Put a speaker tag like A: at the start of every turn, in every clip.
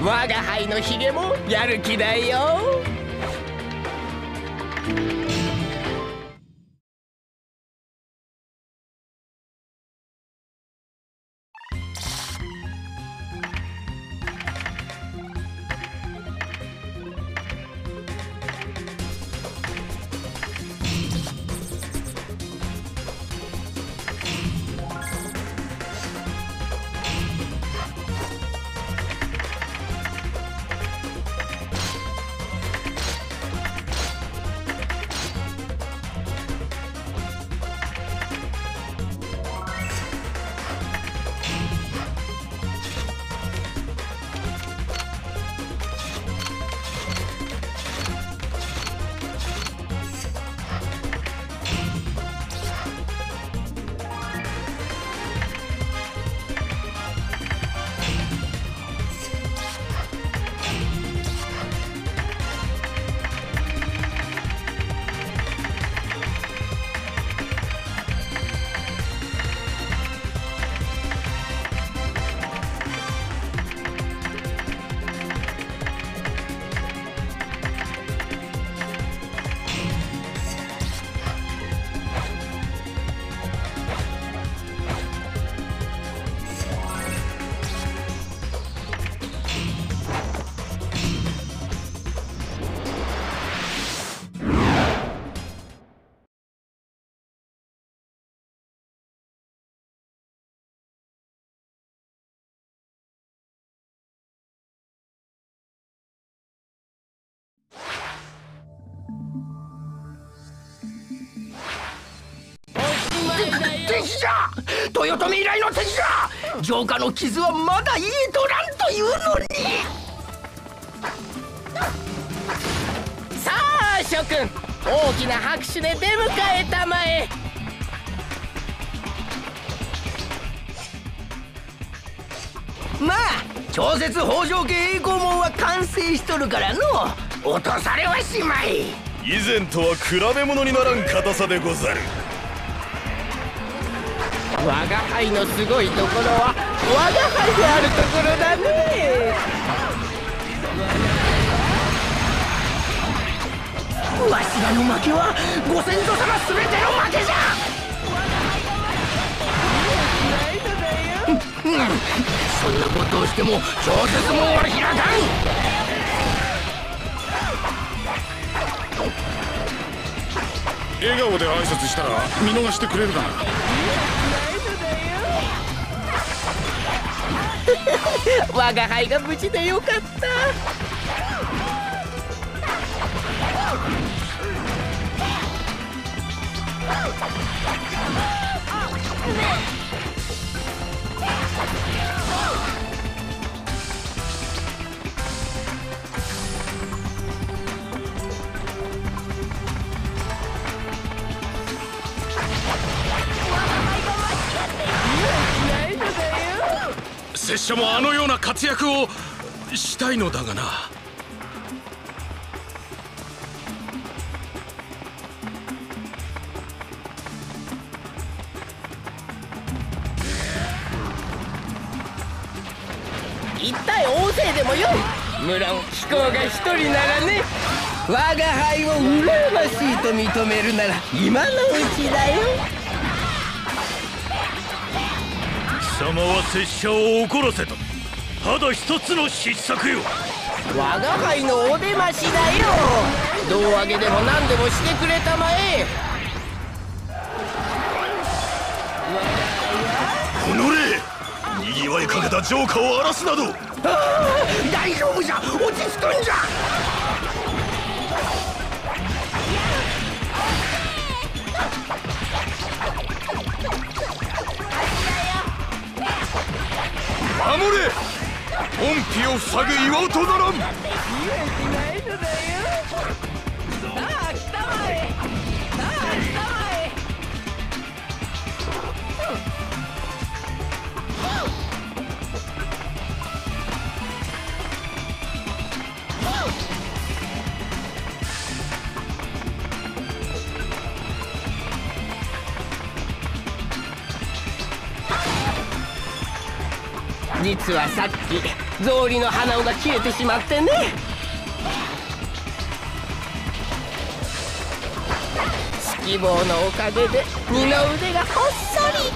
A: 我が輩のヒゲもやる気だよ。
B: 敵じゃ。豊臣以来の敵じゃ。城下の傷はまだ癒えとらんというのに。
A: さあ諸君大きな拍手で出迎えたまえ。
B: まあ超絶北条家栄光門は完成しとるからの。落とされはしまい。
C: 以前とは比べ物にならん硬さでござる。
A: 我が輩のすごいところは我が輩であるところだね。
B: わしらの負けはご先祖様全ての負けじゃ、そんなことをしても超絶門は開かん。
C: 笑顔で挨拶したら見逃してくれるかな。
A: 我が輩が無事でよかった。
C: 拙者もあのような活躍をしたいのだがな。
A: 一体大勢でもよ無論飛行が一人ならね。我が輩を羨ましいと認めるなら今のうちだよ
C: 様は拙者を怒らせた。ただ一つの失策よ。
A: 我が輩のお出ましだよ。胴上げでも何でもしてくれたまえ。
C: この礼にぎわいかけた城下を荒らすなど。
B: 大丈夫じゃ。落ち着くんじゃ
C: 守れ。本気を塞ぐ岩尾とならん。
A: 実はさっき。草履の鼻緒が切れてしまってね。指揮棒のおかげで二の腕がほっそり。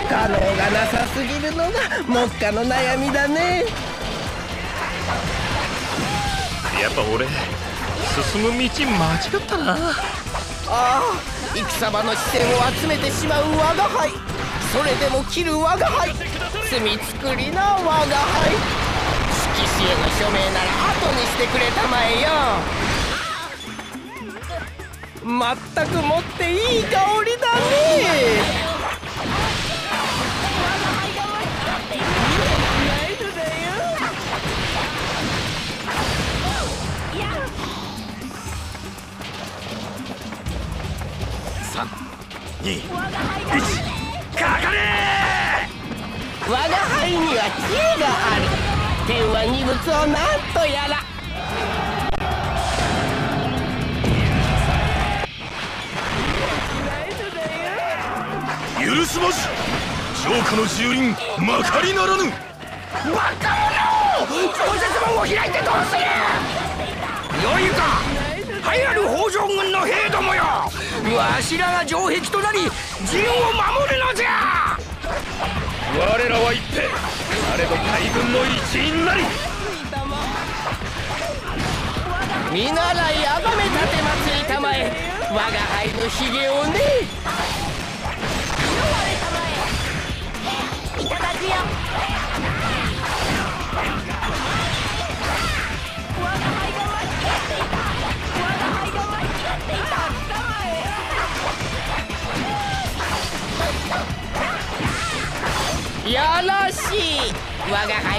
A: 不可能がなさすぎるのが目下の悩みだね。
C: やっぱ俺進む道間違ったな。
A: ああ戦場の視線を集めてしまう我が輩それでも切る我が輩罪作りな我が輩色紙への署名なら後にしてくれたまえよまったくもっていい香りだね
C: 2 1かかれ
A: 我が輩には知恵がある天は二物を何とやら
C: 許すまじ城下の住人まかりならぬ
B: バカ者超絶門を開いてどうするよいか流行る北条軍の兵どもよ。わしらが城壁となり陣を守るのじゃ。
C: 我らは一平あれど海軍の一員なり。
A: 見習いあがめ立て祭りたまえ。我が輩のひげをね。
D: いただくよ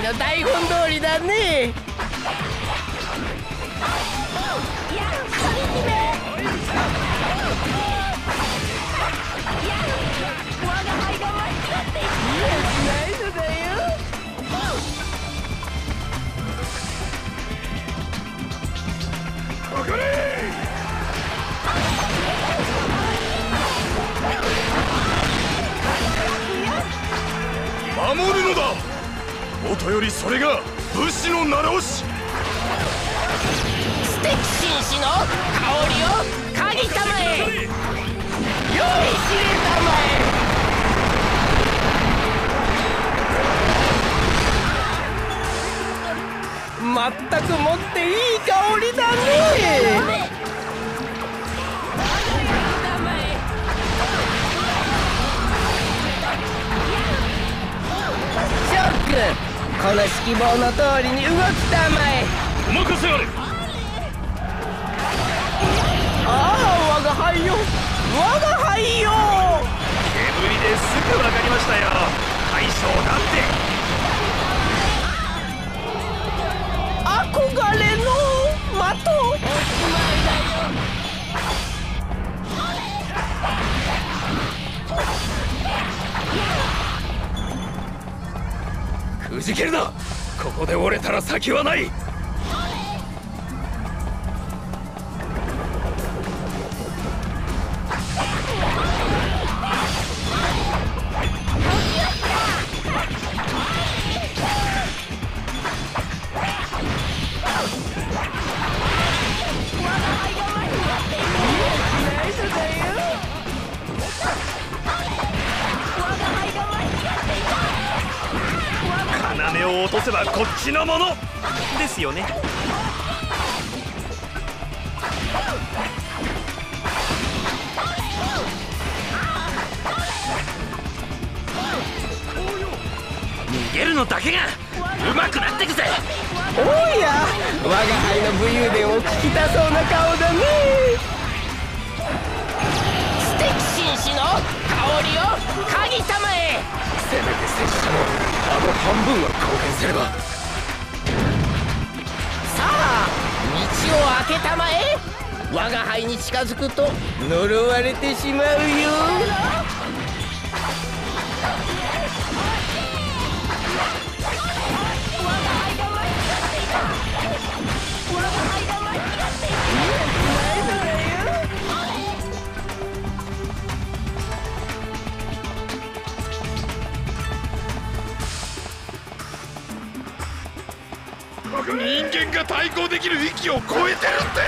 D: 我が輩
A: の台本通りだね。
C: 守るのだ。もとよりそれが武士の習わし。
A: 素敵紳士の香りを嗅ぎたまえ。用意知れたまえ。まったくもっていい香りだねこの指揮棒の通りに動きたまえ。
C: お任せあれ。
A: ああ我が輩よ。我が輩よ。
C: 煙ですぐ分かりましたよ。大将だってくじけるな。ここで折れたら先はない。よね。逃げるのだけが上手くなってくぜ。
A: おや我が輩の武勇伝を聞きたそうな顔だね。素敵紳士の香りを嗅ぎたまえ
C: せめて拙者のあの半分は貢献すれば
A: 口を開けたまえ。我が輩に近づくと呪われてしまうよ。
C: 人間が対抗できる域を超えてるって。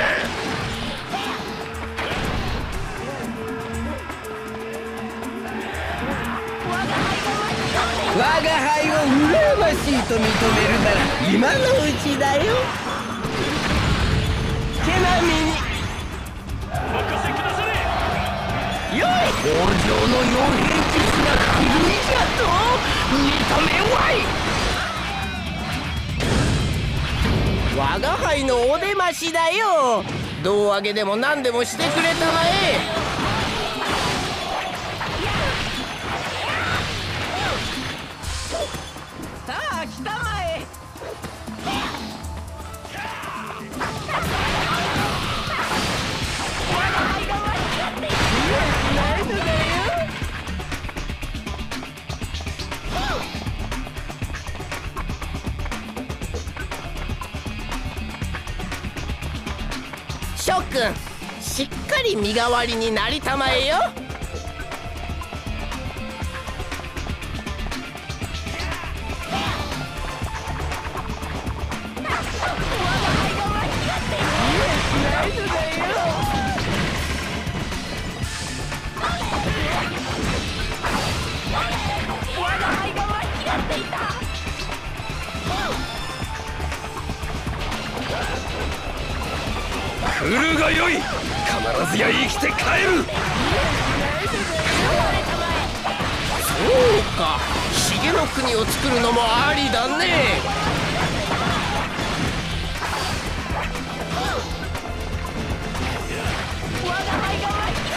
A: 我が輩を羨ましいと認めるなら今のうちだよ。毛並みに。
C: 任せくだされ
A: よい。北条の傭兵術が国じゃと認めわい我が輩のお出ましだよ。胴上げでも何でもしてくれたまえ。しっかり身代わりになりたまえよ。
C: 来るがよい。ずや生きて帰る。
A: そうか。重の国を作るのもありだね。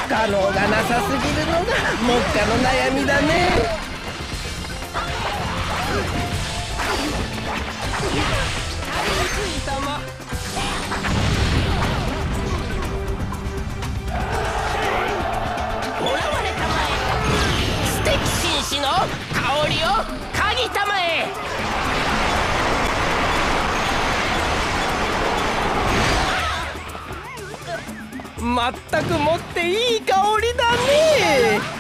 A: 不可能がなさすぎるのが目下の悩みだね。素香りを嗅ぎたまったくもっていい香りだね。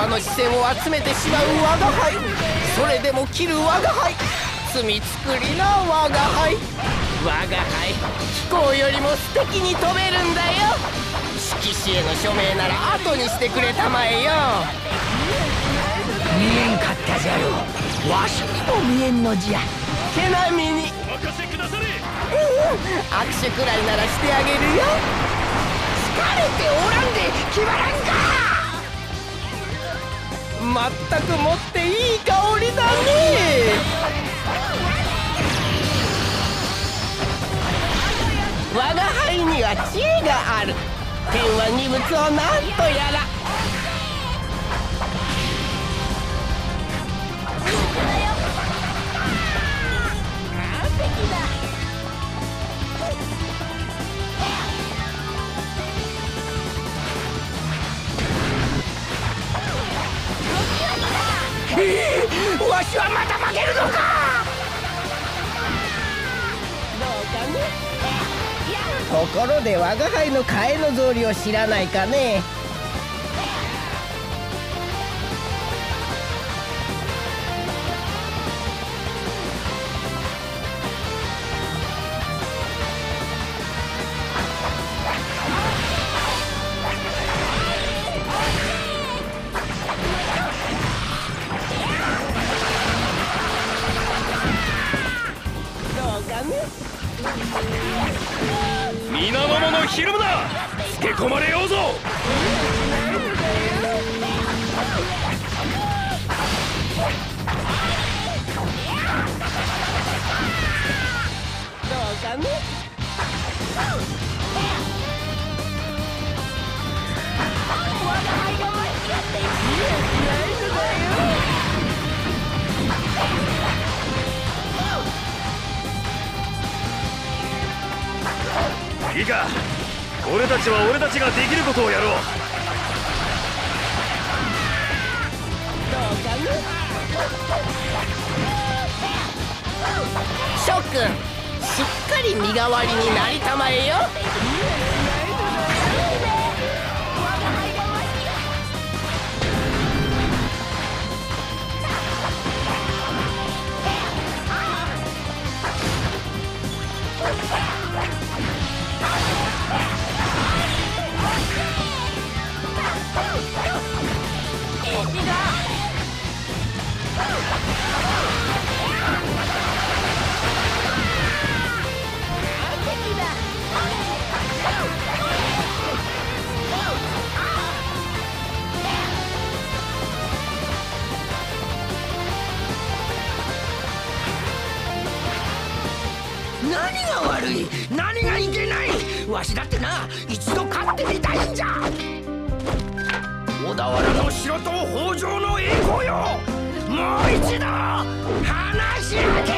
A: 戦場の視線を集めてしまう我が輩。それでも切る我が輩。罪作りな我が輩。我が輩。飛行よりも素敵に飛べるんだよ。色紙への署名なら後にしてくれたまえよ。見えんかったじゃろ。わしにも見えんのじゃ。毛並みに。
C: お任せくだされ。
A: 握手くらいならしてあげるよ。疲れておらんで決まらんかまったくもっていい香りだね。わが輩には知恵がある。天は二物を何とやら。わしはまた負けるのか！ところで我が輩の替えの草履を知らないかね？
C: いいか。俺たちは俺たちができることをやろう。
A: 諸君しっかり身代わりになりたまえよ。
B: わしだってな一度勝ってみたいんじゃ。小田原の城と北条の栄光よ。もう一度話し合け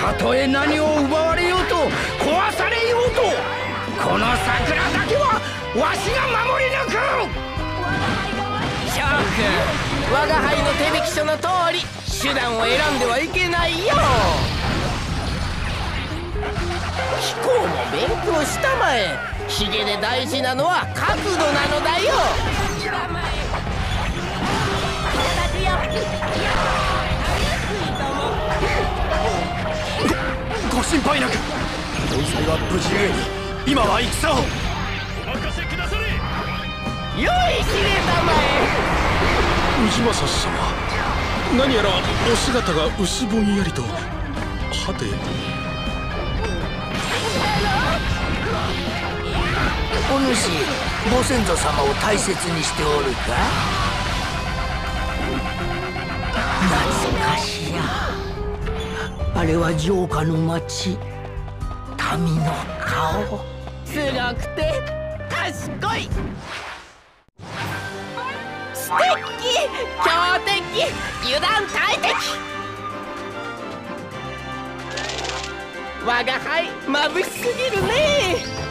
B: たとえ何を奪われようと壊されようとこの桜だけはわしが守り抜く。
A: 翔くん我が輩の手引き書の通り手段を選んではいけないよ。飛行も勉強したまえ。ヒゲで大事なのは角度なのだよ。
C: ご心配なく。盆栽は無事ゆえに。今は戦を。お任せくだされ。
A: 良いひれたまえ
E: 氏政様何やらお姿が薄ぼんやりと。はて
B: お主ご先祖様を大切にしておるか？懐かしやあれは城下の町民の顔。
A: すごくて賢い。素敵。強敵。油断大敵。我が輩眩しすぎるね。